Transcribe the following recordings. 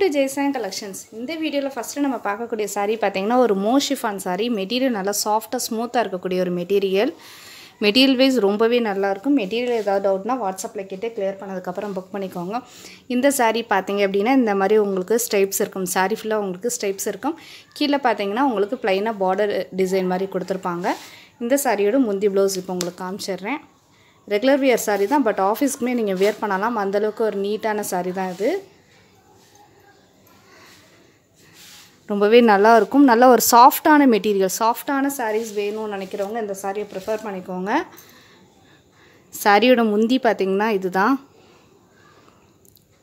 To ஜெய்சாங் collections இந்த வீடியோவில் first நம்ம பார்க்கக்கூடிய சாரீ பார்த்தீங்கன்னா ஒரு மோஷிஃபான் சாரீ மெட்டீரியல் நல்லா சாஃப்டாக ஸ்மூத்தாக இருக்கக்கூடிய ஒரு மெட்டீரியல் மெட்டீரியல் வைஸ் ரொம்பவே நல்லாயிருக்கும் மெட்டீரியல் ஏதாவது டவுட்னா வாட்ஸ்அப்பில் கேட்டு கிளியர் பண்ணதுக்கப்புறம் புக் பண்ணிக்கோங்க. இந்த சாரீ பார்த்தீங்க அப்படின்னா இந்த மாதிரி உங்களுக்கு ஸ்டைப்ஸ் இருக்கும். சாரீ ஃபுல்லாக உங்களுக்கு ஸ்டைப்ஸ் இருக்கும். கீழே பார்த்தீங்கன்னா உங்களுக்கு ப்ளைனாக பார்டர் டிசைன் மாதிரி கொடுத்துருப்பாங்க. இந்த சாரியோட முந்தி ப்ளவுஸ் இப்போ உங்களுக்கு காமிச்சிடுறேன். ரெகுலர் வியர் சாரீ தான் பட் ஆஃபீஸ்க்குமே நீங்கள் வியர் பண்ணலாம். அந்தளவுக்கு ஒரு நீட்டான சாரீ தான் இது. ரொம்பவே நல்லா நல்ல ஒரு சாஃப்டான மெட்டீரியல். சாஃப்டான சாரீஸ் வேணும்னு நினைக்கிறவங்க இந்த சாரியை ப்ரிஃபர் பண்ணிக்கோங்க. சாரியோட முந்தி பார்த்திங்கன்னா இதுதான்.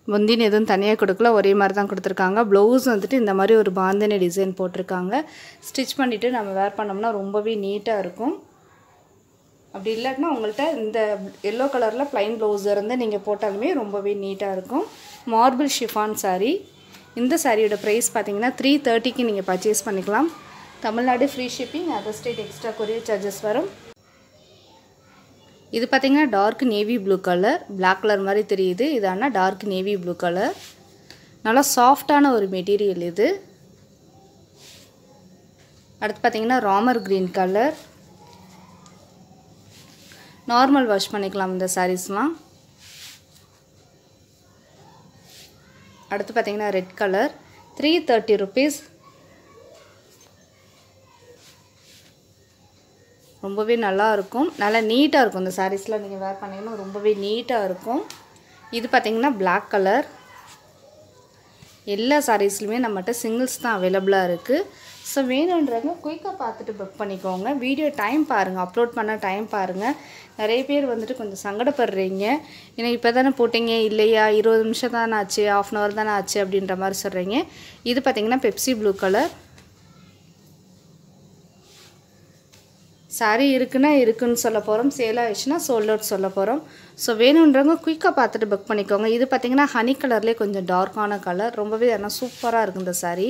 முந்தின்னு எதுவும் தனியாக கொடுக்கல. ஒரே மாதிரி தான் கொடுத்துருக்காங்க. ப்ளவுஸ் வந்துட்டு இந்த மாதிரி ஒரு பாந்தினி டிசைன் போட்டிருக்காங்க. ஸ்டிச் பண்ணிவிட்டு நம்ம வேர் பண்ணோம்னா ரொம்பவே நீட்டாக இருக்கும். அப்படி இல்லாட்டினா உங்கள்கிட்ட இந்த எல்லோ கலரில் ப்ளைன் ப்ளவுஸ் இருந்து நீங்கள் போட்டாலுமே ரொம்பவே நீட்டாக இருக்கும். மார்பிள் ஷிஃபான் சாரீ இந்த சாரியோட ப்ரைஸ் பார்த்தீங்கன்னா த்ரீ தேர்ட்டிக்கு நீங்கள் பர்ச்சேஸ் பண்ணிக்கலாம். Tamil Nadu free shipping other state extra courier charges வரும். இது பார்த்தீங்கன்னா dark navy blue colour black colour மாதிரி தெரியுது. இது ஆனால் டார்க் நேவி ப்ளூ கலர் நல்லா சாஃப்டான ஒரு மெட்டீரியல் இது. அடுத்து பார்த்தீங்கன்னா Ramar green colour normal wash பண்ணிக்கலாம் இந்த சாரீஸ்லாம் அடுத்து பார்த்தீங்கன்னா red colour three thirty rupees ரொம்பவே நல்லா இருக்கும். நல்லா நீட்டாக இருக்கும். இந்த சாரீஸ்லாம் நீங்கள் வேர் பண்ணிங்கன்னா ரொம்பவே நீட்டாக இருக்கும். இது பார்த்தீங்கன்னா பிளாக் கலர் எல்லா சாரீஸ்லையுமே நம்மகிட்ட சிங்கிள்ஸ் தான் அவைலபிளாக இருக்குது ஸோ வேணுன்றவங்க குயிக்காக பார்த்துட்டு புக் பண்ணிக்கோங்க. வீடியோ டைம் பாருங்கள் அப்லோட் பண்ண டைம் பாருங்கள் நிறைய பேர் வந்துட்டு கொஞ்சம் சங்கடப்படுறீங்க. ஏன்னா இப்போ தானே போட்டிங்க? இல்லையா? இருபது நிமிஷம் தானே ஆச்சு? ஆஃப் அன் ஹவர் தானே ஆச்சு? அப்படின்ற மாதிரி சொல்கிறீங்க இது பார்த்தீங்கன்னா பெப்சி ப்ளூ கலர் சாரீ இருக்குன்னா இருக்குன்னு சொல்ல போகிறோம் சேல் ஆயிடுச்சுன்னா சோல்ட் அவுட் சொல்ல போகிறோம் ஸோ வேணுன்றவங்க குயிக்காக பார்த்துட்டு புக் பண்ணிக்கோங்க. இது பார்த்திங்கன்னா ஹனி கலர்லேயே கொஞ்சம் டார்க்கான கலர் ரொம்பவே ஆனால் சூப்பராக இருக்குது இந்த சாரீ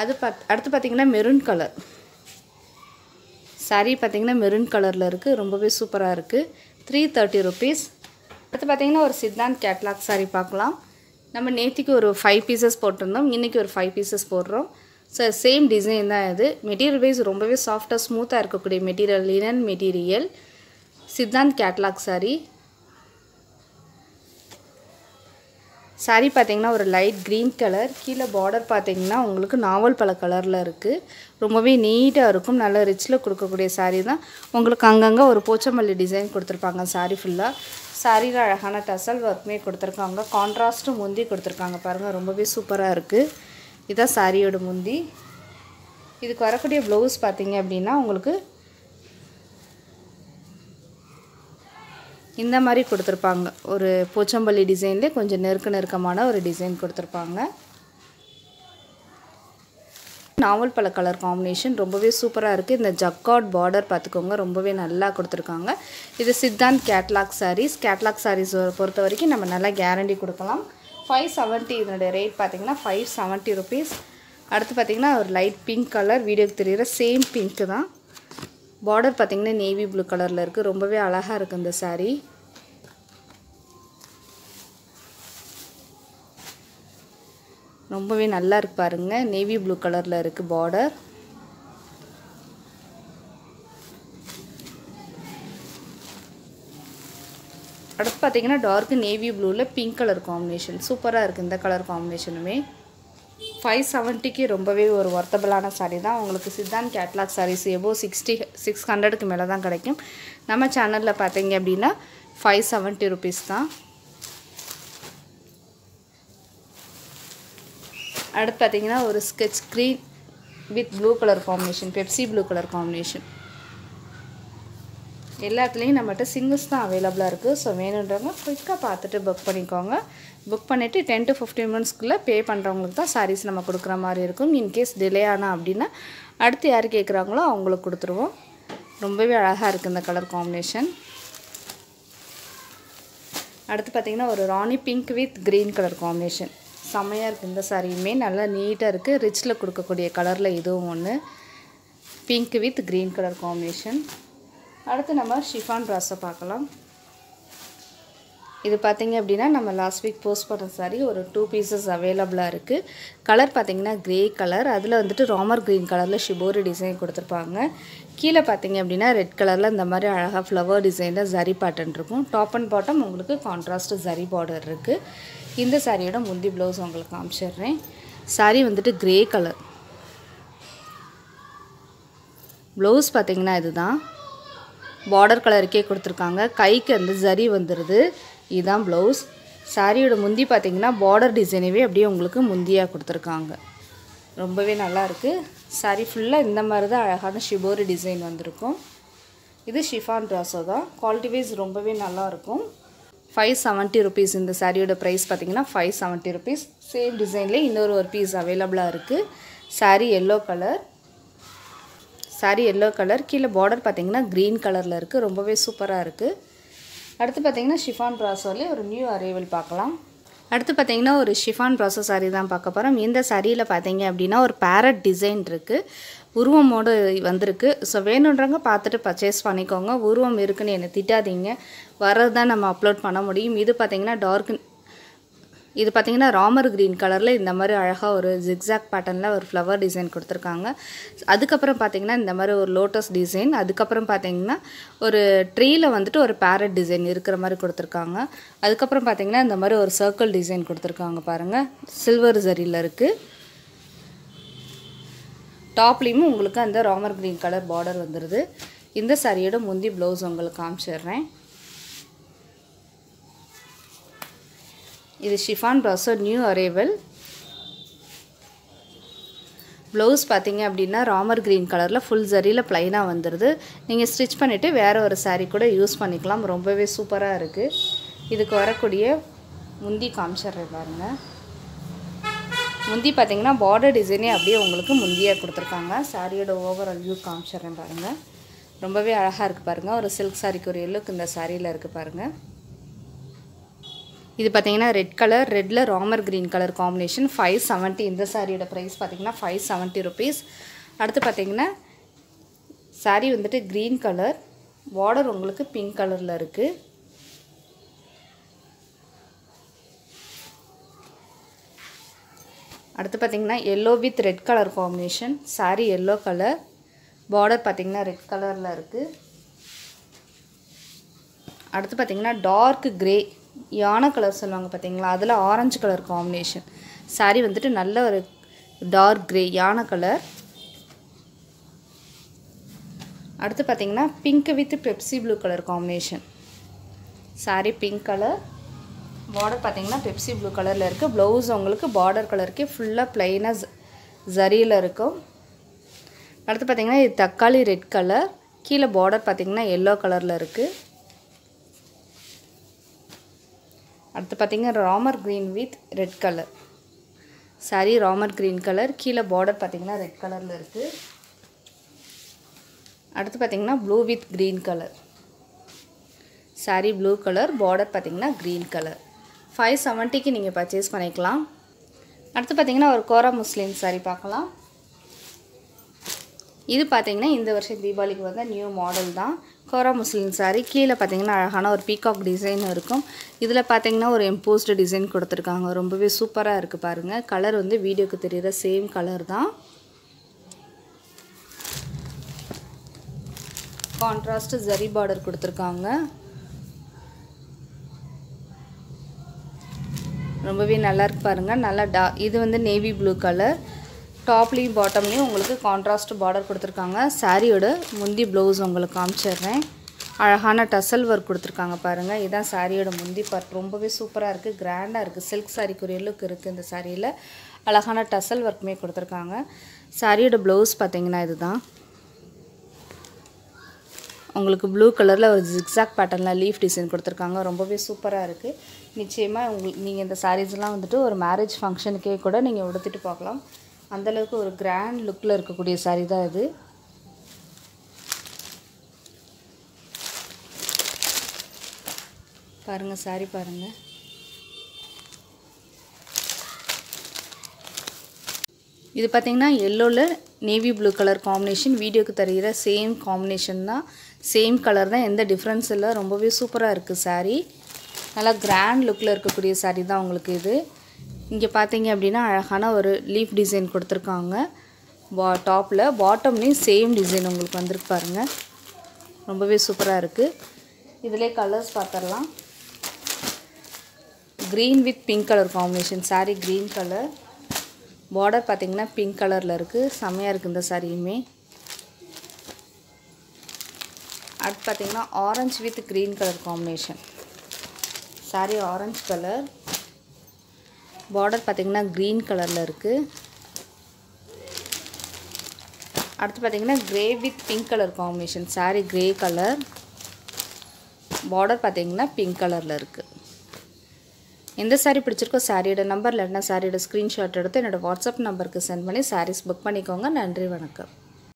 அது பத் அடுத்து பார்த்திங்கன்னா மெரூன் கலர் சாரீ பார்த்தீங்கன்னா மெரூன் கலரில் இருக்குது ரொம்பவே சூப்பராக இருக்குது த்ரீ தேர்ட்டி ருபீஸ் அடுத்து பார்த்தீங்கன்னா ஒரு சித்தாந்த் கேட்லாக் சாரீ பார்க்கலாம். நம்ம நேற்றுக்கு ஒரு ஃபைவ் பீசஸ் போட்டிருந்தோம். இன்றைக்கி ஒரு ஃபைவ் பீசஸ் போடுறோம். ஸோ சேம் டிசைன் தான் இது. மெட்டீரியல் வைஸ் ரொம்பவே சாஃப்டாக ஸ்மூத்தாக இருக்கக்கூடிய material linen material Siddhant catalogue sari sari பார்த்தீங்கன்னா ஒரு லைட் க்ரீன் கலர் கீழே பார்டர் பார்த்தீங்கன்னா உங்களுக்கு நாவல் பல கலரில் இருக்குது ரொம்பவே நீட்டாக இருக்கும். நல்ல ரிச்சில் கொடுக்கக்கூடிய சாரீ தான். உங்களுக்கு அங்கங்கே ஒரு பூச்சமல்லி டிசைன் கொடுத்துருப்பாங்க சாரீ ஃபுல்லாக சாரியில் அழகான டசல் ஒர்க்குமே கொடுத்துருக்காங்க. கான்ட்ராஸ்ட்டும் முந்தி கொடுத்துருக்காங்க பாருங்கள் ரொம்பவே சூப்பராக இருக்குது இதுதான் சாரியோட முந்தி. இதுக்கு வரக்கூடிய ப்ளவுஸ் பார்த்தீங்க அப்படின்னா உங்களுக்கு இந்த மாதிரி கொடுத்துருப்பாங்க. ஒரு பூச்சம்பள்ளி டிசைன்லேயே கொஞ்சம் நெருக்க நெருக்கமான ஒரு டிசைன் கொடுத்துருப்பாங்க. நாவல் பழ கலர் காம்பினேஷன் ரொம்பவே சூப்பராக இருக்குது இந்த ஜக்காட் பார்டர் பார்த்துக்கோங்க ரொம்பவே நல்லா கொடுத்துருக்காங்க. இது சித்தாந்த் கேட்லாக் சாரீஸ் கேட்லாக் சாரீஸ் பொறுத்த வரைக்கும் நம்ம நல்லா கேரண்டி கொடுக்கலாம். ஃபைவ் செவன்ட்டி இதனுடைய ரேட் பார்த்தீங்கன்னா ஃபைவ் செவன்ட்டி ருபீஸ் அடுத்து பார்த்திங்கன்னா ஒரு லைட் பிங்க் கலர் வீடியோக்கு தெரிகிற சேம் பிங்க்கு தான். பார்டர் பார்த்திங்கன்னா நேவி ப்ளூ கலரில் இருக்குது ரொம்பவே அழகாக இருக்குது இந்த சாரீ ரொம்பவே நல்லா இருக்கு பாருங்கள் நேவி ப்ளூ கலரில் இருக்குது பார்டர் அடுத்து பார்த்தீங்கன்னா டார்க் நேவி ப்ளூவில் பிங்க் கலர் காம்பினேஷன் சூப்பராக இருக்குது இந்த கலர் காம்பினேஷனுமே ஃபைவ் செவன்ட்டிக்கு ரொம்பவே ஒரு ஒர்த்தபிளான சாரீ தான். உங்களுக்கு சித்தான் கேட்லாக் சாரீஸ் எபோ சிக்ஸ்டி சிக்ஸ் ஹண்ட்ரடுக்கு மேலே தான் கிடைக்கும். நம்ம சேனலில் பார்த்தீங்க அப்படின்னா ஃபைவ் செவன்ட்டி ருபீஸ் தான். அடுத்து பார்த்தீங்கன்னா ஒரு sketch green with blue colour combination Pepsi blue colour combination எல்லாத்துலேயும் நம்மகிட்ட சிங்கிள்ஸ் தான் அவைலபிளாக இருக்குது ஸோ வேணுன்றவங்க குயிக்காக பார்த்துட்டு புக் பண்ணிக்கோங்க. புக் பண்ணிவிட்டு டென் டு ஃபிஃப்டீன் மினிட்ஸ்க்குள்ளே பே பண்ணுறவங்களுக்கு தான் சாரீஸ் நம்ம கொடுக்குற மாதிரி இருக்கும். இன்கேஸ் டிலே ஆனால் அப்படின்னா அடுத்து யார் கேட்குறாங்களோ அவங்களுக்கு கொடுத்துருவோம். ரொம்பவே அழகாக இருக்குது இந்த கலர் காம்பினேஷன் அடுத்து பார்த்திங்கன்னா ஒரு Rani pink with green colour combination செம்மையாக இருக்குது இந்த சாரியுமே நல்லா நீட்டாக இருக்குது ரிச்சில் கொடுக்கக்கூடிய கலரில் இதுவும் ஒன்று pink with green colour combination அடுத்து நம்ம ஷிஃபான் ப்ராஸை பார்க்கலாம். இது பார்த்திங்க அப்படின்னா நம்ம லாஸ்ட் வீக் போஸ்ட் பண்ண சாரி ஒரு டூ பீசஸ் அவைலபிளாக இருக்குது கலர் பார்த்திங்கன்னா கிரே கலர் அதில் வந்துட்டு ராமர் க்ரீன் கலரில் ஷிபோரி டிசைன் கொடுத்துருப்பாங்க. கீழே பார்த்தீங்க அப்படின்னா ரெட் கலரில் இந்த மாதிரி அழகாக ஃப்ளவர் டிசைனில் ஜரி பேட்டர்ன் இருக்கும். டாப் அண்ட் பாட்டம் உங்களுக்கு கான்ட்ராஸ்ட் ஜரி பார்டர் இருக்குது இந்த சாரியோட முந்தி ப்ளவுஸ் உங்களுக்கு காமிச்சிடுறேன். சாரி வந்துட்டு க்ரே கலர் ப்ளவுஸ் பார்த்தீங்கன்னா இதுதான். பார்டர் கலருக்கே கொடுத்துருக்காங்க. கைக்கு அந்த ஜரி வந்துடுது இதுதான் ப்ளவுஸ் சாரியோட முந்தி பார்த்தீங்கன்னா பார்டர் டிசைனவே அப்படியே உங்களுக்கு முந்தியாக கொடுத்துருக்காங்க. ரொம்பவே நல்லா இருக்குது சாரி ஃபுல்லாக இந்த மாதிரி தான் அழகான ஷிபோரி டிசைன் வந்திருக்கும். இது ஷிஃபான் ட்ராஸோ தான். குவாலிட்டி வைஸ் ரொம்பவே நல்லாயிருக்கும் ஃபைவ் செவன்ட்டி ருபீஸ் இந்த சாரியோட ப்ரைஸ் பார்த்தீங்கன்னா ஃபைவ் செவன்ட்டி ருபீஸ் சேம் டிசைன்லேயே இன்னொரு ஒரு பீஸ் அவைலபிளாக இருக்குது sari yellow colour sari yellow colour கீழே பார்டர் பார்த்திங்கன்னா க்ரீன் கலரில் இருக்குது ரொம்பவே சூப்பராக இருக்குது அடுத்து பார்த்தீங்கன்னா ஷிஃபான் ப்ராசோலே ஒரு நியூ அரைவல் பார்க்கலாம். அடுத்து பார்த்திங்கன்னா ஒரு ஷிஃபான் ப்ராசோ சாரி தான் பார்க்க போகிறோம் இந்த சாரியில் பார்த்தீங்க அப்படின்னா ஒரு பேரட் டிசைன் இருக்குது உருவமோடு வந்திருக்கு. ஸோ வேணுன்றவங்க பார்த்துட்டு பர்ச்சேஸ் பண்ணிக்கோங்க. உருவம் இருக்குன்னு என்னை திட்டாதீங்க. வர்றது தான் நம்ம அப்லோட் பண்ண முடியும். இது பார்த்திங்கன்னா டார்க் இது பார்த்தீங்கன்னா ராமர் க்ரீன் கலரில் இந்த மாதிரி அழகாக ஒரு ஜிக்ஸாக் பேட்டர்னில் ஒரு ஃப்ளவர் டிசைன் கொடுத்துருக்காங்க. அதுக்கப்புறம் பார்த்தீங்கன்னா இந்த மாதிரி ஒரு லோட்டஸ் டிசைன் அதுக்கப்புறம் பார்த்தீங்கன்னா ஒரு ட்ரீயில் வந்துட்டு ஒரு பேரட் டிசைன் இருக்கிற மாதிரி கொடுத்துருக்காங்க. அதுக்கப்புறம் பார்த்தீங்கன்னா இந்த மாதிரி ஒரு சர்க்கிள் டிசைன் கொடுத்துருக்காங்க பாருங்கள் சில்வர் ஜரியில் இருக்குது டாப்லேயும் உங்களுக்கு அந்த ராமர் க்ரீன் கலர் பார்டர் வந்துடுது இந்த சாரியோட முந்தி ப்ளவுஸ் உங்களுக்கு காமிச்சிடுறேன். இது ஷிஃபான் ப்ராஸோ நியூ அரைவல். ப்ளவுஸ் பார்த்தீங்க அப்படின்னா ராமர் க்ரீன் கலரில் ஃபுல் ஜரியில் ப்ளைனாக வந்துடுது நீங்கள் ஸ்டிச் பண்ணிவிட்டு வேறு ஒரு சாரீ கூட யூஸ் பண்ணிக்கலாம். ரொம்பவே சூப்பராக இருக்குது இதுக்கு வரக்கூடிய முந்தி காமிச்சிட்றேன் பாருங்கள் முந்தி பார்த்தீங்கன்னா பார்டர் டிசைனே அப்படியே உங்களுக்கு முந்தியாக கொடுத்துருக்காங்க. சாரியோட ஓவரால் வியூ காமிச்சிட்றேன் பாருங்கள் ரொம்பவே அழகாக இருக்குது பாருங்கள் ஒரு சில்க் சாரிக்கு ஒரு எல்லுக்கு இந்த சாரியில் இருக்குது பாருங்கள் இது பார்த்தீங்கன்னா ரெட் கலர் ரெட்டில் Ramar green colour combination five seventy இந்த சாரியோட ப்ரைஸ் பார்த்தீங்கன்னா ஃபைவ் செவன்ட்டி ருபீஸ் அடுத்து பார்த்தீங்கன்னா சாரீ வந்துட்டு க்ரீன் கலர் பார்டர் உங்களுக்கு பிங்க் கலரில் இருக்குது அடுத்து பார்த்தீங்கன்னா yellow with red colour combination sari yellow colour border பார்த்தீங்கன்னா ரெட் கலரில் இருக்குது அடுத்து பார்த்தீங்கன்னா டார்க் கிரே யானை கலர் சொல்லுவாங்க பார்த்தீங்களா? அதில் ஆரஞ்சு கலர் காம்பினேஷன் சாரீ வந்துட்டு நல்ல ஒரு டார்க் கிரே யானை கலர் அடுத்து பார்த்தீங்கன்னா pink with Pepsi blue colour combination sari pink colour border பார்த்தீங்கன்னா பெப்சி ப்ளூ கலரில் இருக்குது ப்ளவுஸ் உங்களுக்கு பார்டர் கலருக்கே ஃபுல்லாக ப்ளைனாக ஜரியில் இருக்கும். அடுத்து பார்த்தீங்கன்னா இது தக்காளி ரெட் கலர் கீழே பார்டர் பார்த்தீங்கன்னா எல்லோ கலரில் இருக்குது அடுத்து பார்த்தீங்கன்னா Ramar green with red colour sari Ramar green colour கீழே பார்டர் பார்த்தீங்கன்னா ரெட் கலரில் இருக்குது அடுத்து பார்த்தீங்கன்னா blue with green colour sari blue colour border பார்த்தீங்கன்னா க்ரீன் கலர் ஃபைவ் செவன்ட்டிக்கு நீங்கள் பர்ச்சேஸ் பண்ணிக்கலாம். அடுத்து பார்த்தீங்கன்னா ஒரு கோரா முஸ்லீம் சாரி பார்க்கலாம். இது பார்த்தீங்கன்னா இந்த வருஷம் தீபாவளிக்கு வந்த நியூ மாடல் தான். கோரா முஸ்லீம் சாரி கீழே பார்த்தீங்கன்னா அழகான ஒரு பீகாக் டிசைன் இருக்கும். இதில் பார்த்தீங்கன்னா ஒரு எம்போஸ்டு டிசைன் கொடுத்துருக்காங்க. ரொம்பவே சூப்பராக இருக்குது பாருங்கள் கலர் வந்து வீடியோக்கு தெரிகிற சேம் கலர் தான். கான்ட்ராஸ்ட் ஜரி பார்டர் கொடுத்துருக்காங்க. ரொம்பவே நல்லா இருக்கு பாருங்கள் நல்லா டா இது வந்து நேவி ப்ளூ கலர் டாப்லேயும் பாட்டம்லேயும் உங்களுக்கு கான்ட்ராஸ்ட் பார்டர் கொடுத்துருக்காங்க. சாரியோட முந்தி ப்ளவுஸ் உங்களுக்கு காமிச்சிடுறேன். அழகான டசல் ஒர்க் கொடுத்துருக்காங்க பாருங்கள் இதுதான் சாரியோட முந்தி பார்ட் ரொம்பவே சூப்பராக இருக்குது கிராண்டாக இருக்குது சில்க் சாரிக்குரிய லுக் இருக்குது இந்த சாரியில் அழகான டசல் ஒர்க்குமே கொடுத்துருக்காங்க. சாரியோட ப்ளவுஸ் பார்த்தீங்கன்னா இதுதான். உங்களுக்கு ப்ளூ கலரில் ஒரு ஜிக்ஸாக் பேட்டர்னில் லீஃப் டிசைன் கொடுத்துருக்காங்க. ரொம்பவே சூப்பராக இருக்குது நிச்சயமாக உங்களுக்கு நீங்கள் இந்த சாரீஸ்லாம் வந்துட்டு ஒரு மேரேஜ் ஃபங்க்ஷனுக்கே கூட நீங்கள் உடுத்திட்டு பார்க்கலாம் அந்தளவுக்கு ஒரு கிராண்ட் லுக்கில் இருக்கக்கூடிய சாரீ தான் இது. பாருங்கள் சாரி பாருங்கள் இது பார்த்தீங்கன்னா எல்லோவில் நேவி ப்ளூ கலர் காம்பினேஷன் வீடியோக்கு தருகிற சேம் காம்பினேஷன் தான். சேம் கலர் தான். எந்த டிஃப்ரென்ஸ் இல்லை. ரொம்பவே சூப்பராக இருக்குது சாரீ நல்லா கிராண்ட் லுக்கில் இருக்கக்கூடிய சாரீ தான் உங்களுக்கு இது. இங்கே பார்த்தீங்க அப்படின்னா அழகான ஒரு லீஃப் டிசைன் கொடுத்துருக்காங்க. பா டாப்பில் பாட்டம்லேயும் சேம் டிசைன் உங்களுக்கு வந்துருக்கு பாருங்கள் ரொம்பவே சூப்பராக இருக்குது இதிலே கலர்ஸ் பார்த்துடலாம் green with pink colour combination sari green colour border பார்த்திங்கன்னா பிங்க் கலரில் இருக்குது செம்மையாக இருக்குது இந்த சாரியுமே அடுத்து பார்த்தீங்கன்னா orange with green colour combination saree orange colour border பார்த்திங்கன்னா க்ரீன் கலரில் இருக்குது அடுத்து பார்த்திங்கன்னா grey with pink colour combination saree grey colour border பார்த்தீங்கன்னா பிங்க் கலரில் இருக்குது எந்த சாரீ பிடிச்சிருக்கோ சாரியோட நம்பர் இல்லைன்னா சாரியோட ஸ்க்ரீன்ஷாட் எடுத்து என்னோடய வாட்ஸ்அப் நம்பருக்கு சென்ட் பண்ணி சாரீஸ் புக் பண்ணிக்கோங்க. நன்றி வணக்கம்.